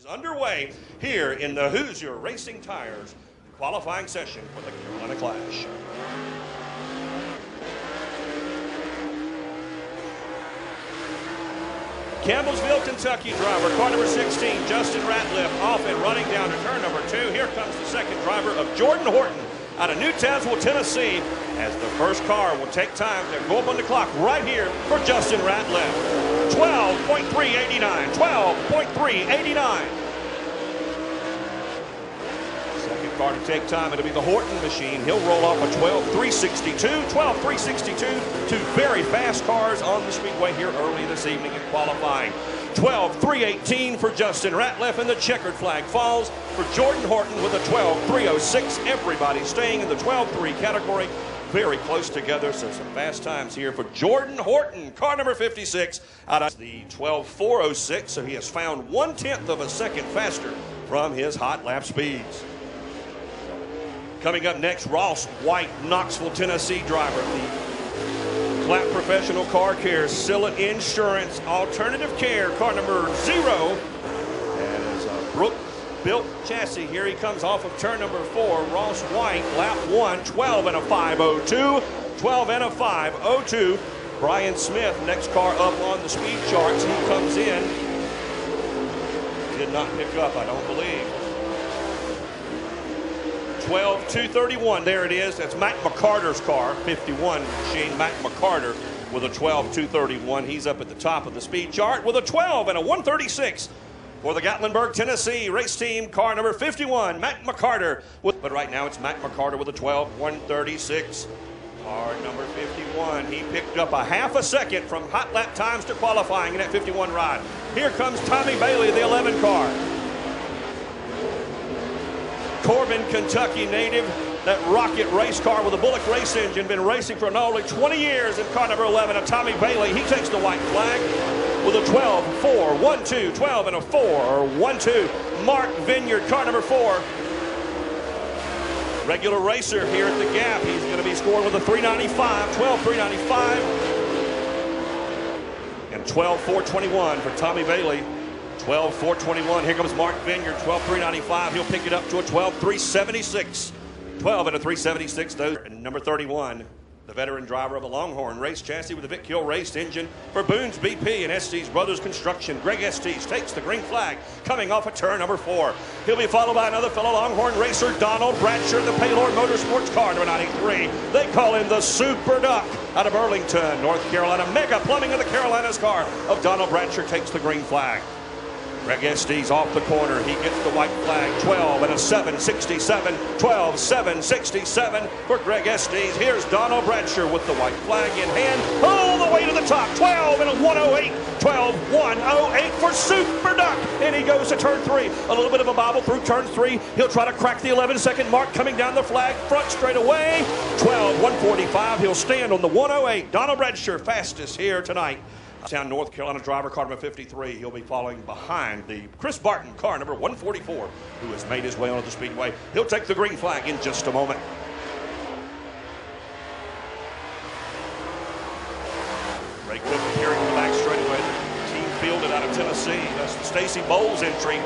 is underway here in the Hoosier Racing Tires qualifying session for the Carolina Clash. Campbellsville, Kentucky driver, car number 16, Justin Ratliff, off and running down to turn number two. Here comes the second driver of Jordan Horton out of New Tazewell, Tennessee, as the first car will take time to go up on the clock right here for Justin Ratliff. 12.389, 12.389. Second car to take time, it'll be the Horton machine. He'll roll off a 12.362, 12.362, two very fast cars on the speedway here early this evening in qualifying. 12.318 for Justin Ratliff, and the checkered flag falls for Jordan Horton with a 12.306. Everybody staying in the 12.3 category. Very close together, so some fast times here for Jordan Horton, car number 56, out of the 12.406. So he has found one tenth of a second faster from his hot lap speeds. Coming up next, Ross White, Knoxville, Tennessee driver. The Clap Professional Car Care, Silla Insurance, Alternative Care, car number zero. That is uh, a Brook built chassis. Here he comes off of turn number four. Ross White, lap one, 12 and a 502. 12 and a 502. Brian Smith, next car up on the speed charts. He comes in. Did not pick up, I don't believe. 12 231. There it is. That's Matt McCarter's car, 51 machine. Matt McCarter with a 12 231. He's up at the top of the speed chart with a 12 and a 136 for the Gatlinburg, Tennessee race team, car number 51, Matt McCarter. With, but right now it's Matt McCarter with a 12 136. Car number 51. He picked up a half a second from hot lap times to qualifying in that 51 ride. Here comes Tommy Bailey, the 11 car. Corbin, Kentucky native. That rocket race car with a Bullock race engine. Been racing for only 20 years in car number 11 of Tommy Bailey. He takes the white flag with a 12, 4, 1, 2, 12 and a 4, 1, 2. Mark Vineyard, car number 4. Regular racer here at the gap. He's going to be scoring with a 395, 12, 395. And 12, 421 for Tommy Bailey. 12 421. Here comes Mark Vineyard, 12 395. He'll pick it up to a 12 376. 12 and a 376. Those number 31, the veteran driver of a Longhorn race chassis with a Vic Hill raced engine for Boone's BP and Estes Brothers Construction. Greg Estes takes the green flag coming off of turn number four. He'll be followed by another fellow Longhorn racer, Donald Bradsher, the Paylord Motorsports car number 93. They call him the Super Duck out of Burlington, North Carolina. Mega Plumbing of the Carolinas car of Donald Bradsher takes the green flag. Greg Estes off the corner. He gets the white flag. 12 and a 767. 12 767 for Greg Estes. Here's Donald Bradsher with the white flag in hand. All the way to the top. 12 and a 108. 12 108 for Super Duck. And he goes to turn three. A little bit of a bobble through turn three. He'll try to crack the 11 second mark coming down the flag front straight away. 12 145. He'll stand on the 108. Donald Bradsher fastest here tonight. Town North Carolina driver, car number 53. He'll be following behind the Chris Barton, car number 144, who has made his way onto the speedway. He'll take the green flag in just a moment. Ray Cook appearing in the back straightaway. Team fielded out of Tennessee. That's the Stacy Bowles entry.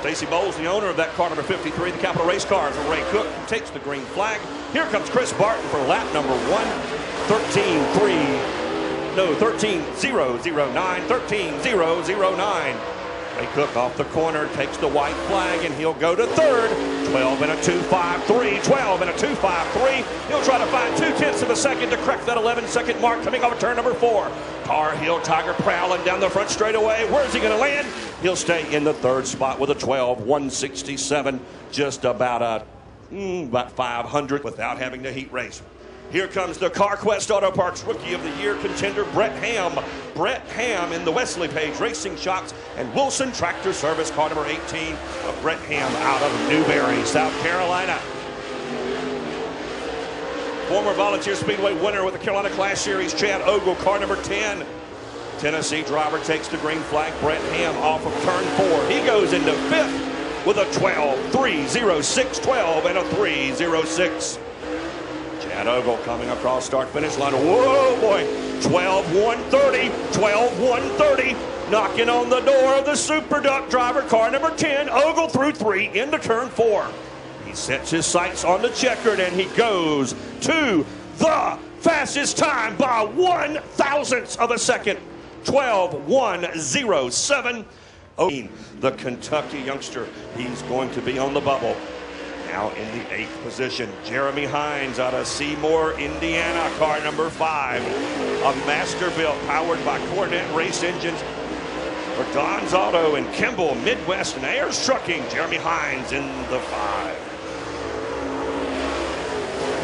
Stacy Bowles, the owner of that car number 53, the Capital Race car for Ray Cook, takes the green flag. Here comes Chris Barton for lap number one, 13 3 no, 13-0-0-9, 13-0-0-9. Ray Cook off the corner, takes the white flag, and he'll go to third. 12 and a 2-5-3, 12 and a 2-5-3. He'll try to find two-tenths of a second to crack that 11-second mark coming off of turn number four. Tar Heel Tiger prowling down the front straightaway. Where's he going to land? He'll stay in the third spot with a 12, 167, just about a, mm, about 500 without having to heat race. Here comes the CarQuest Auto Parts Rookie of the Year contender, Brett Ham. Brett Ham in the Wesley Page Racing Shocks and Wilson Tractor Service, car number 18 of Brett Ham out of Newberry, South Carolina. Former Volunteer Speedway winner with the Carolina Clash Series, Chad Ogle, car number 10. Tennessee driver takes the green flag. Brett Ham off of turn four. He goes into fifth with a 12, 3, 0, 6, 12, and a 3, 0, 6. Chad Ogle coming across start finish line. Whoa, boy. 12 130. 12 130. knocking on the door of the Super Duck driver, car number 10, Ogle through three into turn four. He sets his sights on the checkered and he goes to the fastest time by one thousandths of a second. 12 1 0 7. The Kentucky youngster, he's going to be on the bubble. Now in the eighth position, Jeremy Hines out of Seymour, Indiana, car number five. A Masterbuilt powered by Cornet race engines for Don's Auto and Kimball, Midwest and Ayers Trucking. Jeremy Hines in the five.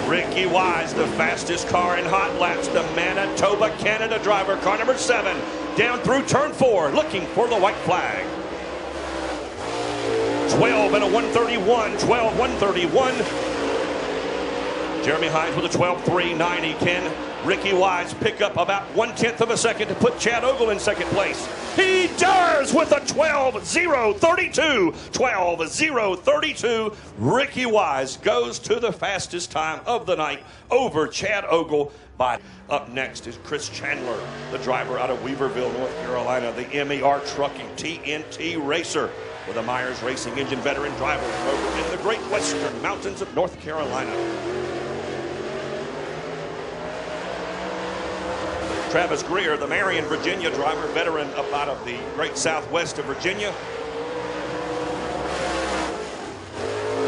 Ricky Weiss, the fastest car in hot laps, the Manitoba, Canada driver, car number seven, down through turn four, looking for the white flag. 12 and a 131, 12, 131. Jeremy Hines with a 12 3 90. Can Ricky Weiss pick up about one tenth of a second to put Chad Ogle in second place? He does with a 12 0 32. 12 0 32. Ricky Weiss goes to the fastest time of the night over Chad Ogle by. Up next is Chris Chandler, the driver out of Weaverville, North Carolina, the MER Trucking TNT Racer with a Myers Racing Engine veteran driver over in the Great Western Mountains of North Carolina. Travis Greer, the Marion, Virginia driver, veteran up out of the great southwest of Virginia.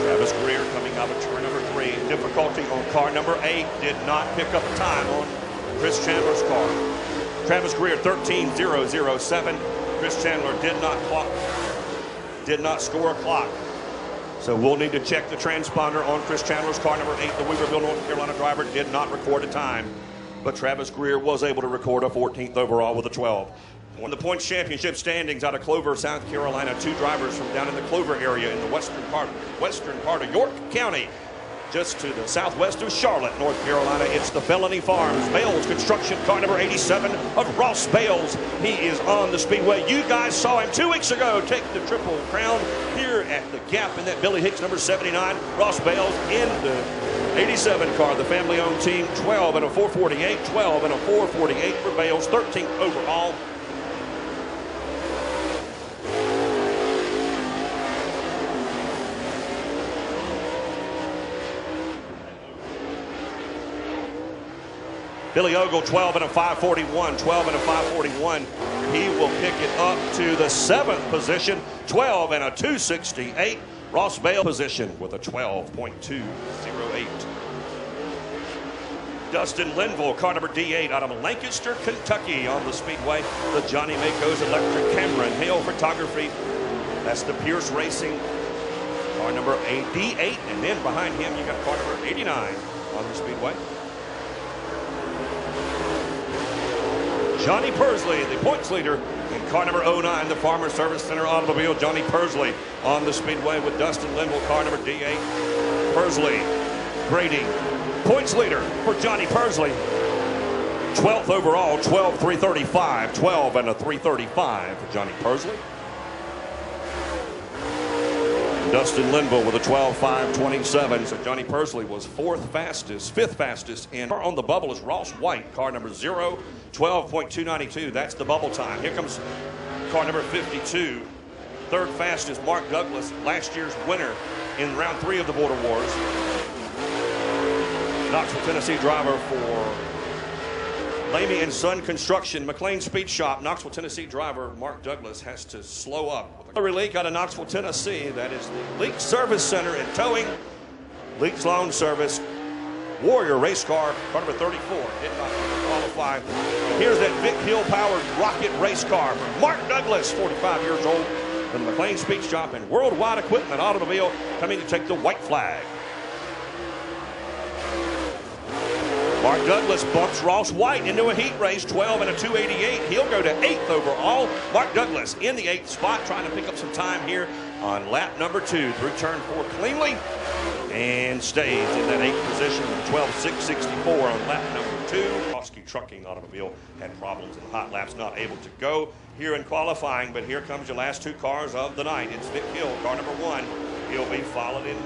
Travis Greer coming out of turn number three. Difficulty on car number eight. Did not pick up a time on Chris Chandler's car. Travis Greer 13007. Chris Chandler did not clock did not score a clock. So we'll need to check the transponder on Chris Chandler's car number eight. The Weaverville, North Carolina driver did not record a time, but Travis Greer was able to record a 14th overall with a 12. Won the points championship standings out of Clover, South Carolina. Two drivers from down in the Clover area in the western part, western part of York County just to the southwest of Charlotte, North Carolina. It's the Felony Farms Bales Construction, car number 87 of Ross Bales. He is on the speedway. You guys saw him two weeks ago take the Triple Crown here at the Gap in that Billy Hicks number 79. Ross Bales in the 87 car, the family owned team, 12 and a 448, 12 and a 448 for Bales, 13th overall. Billy Ogle, 12 and a 541, 12 and a 541. He will pick it up to the seventh position, 12 and a 268. Ross Bale position with a 12.208. Dustin Linville, car number D8 out of Lancaster, Kentucky on the speedway. The Johnny Mako's Electric Camera and Hale Photography. That's the Pierce Racing car number D8. And then behind him, you got car number 89 on the speedway. Johnny Persley, the points leader in car number 09, the Farmer Service Center automobile. Johnny Persley on the speedway with Dustin Linville, car number D8. Persley grading points leader for Johnny Persley. 12th overall, 12 335, 12 and a 335 for Johnny Persley. Dustin Linville with a 12.527. So Johnny Persley was fourth fastest, fifth fastest. And on the bubble is Ross White, car number 0, 12.292. That's the bubble time. Here comes car number 52. Third fastest, Mark Douglas, last year's winner in round three of the Border Wars. Knoxville, Tennessee driver for Lamy and Son Construction, McLean Speed Shop, Knoxville, Tennessee driver Mark Douglas has to slow up a leak out of Knoxville, Tennessee. That is the Leak Service Center in towing. Leaks Loan Service. Warrior race car, car number 34. Did not qualify. Here's that Vic Hill powered rocket race car from Mark Douglas, 45 years old, from the McLean Speed Shop and Worldwide Equipment Automobile, coming to take the white flag. Mark Douglas bumps Ross White into a heat race, 12 and a 288. He'll go to eighth overall. Mark Douglas in the eighth spot, trying to pick up some time here on lap number two through turn four cleanly and stays in that eighth position with 12.664 on lap number two. Koski Trucking Automobile had problems in the hot laps, not able to go here in qualifying, but here comes your last two cars of the night. It's Vic Hill, car number one. He'll be followed in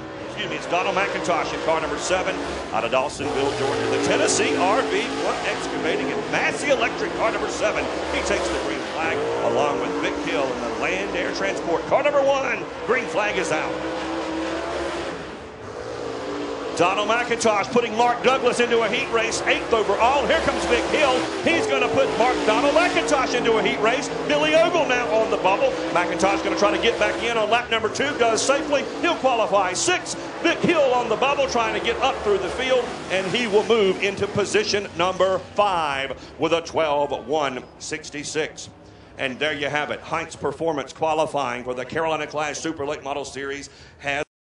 excuse me, it's Donald McIntosh in car number seven out of Dawsonville, Georgia. The Tennessee RV Blunt Excavating and Massey electric car number seven. He takes the green flag along with Vic Hill in the land air transport. Car number one, green flag is out. Donald McIntosh putting Mark Douglas into a heat race, eighth overall. Here comes Vic Hill. He's going to put Mark Donald McIntosh into a heat race. Billy Ogle now on the bubble. McIntosh going to try to get back in on lap number two. Does safely. He'll qualify sixth. Vic Hill on the bubble trying to get up through the field, and he will move into position number five with a 12 166. And there you have it. Heinz Performance qualifying for the Carolina Clash Super Late Model Series has.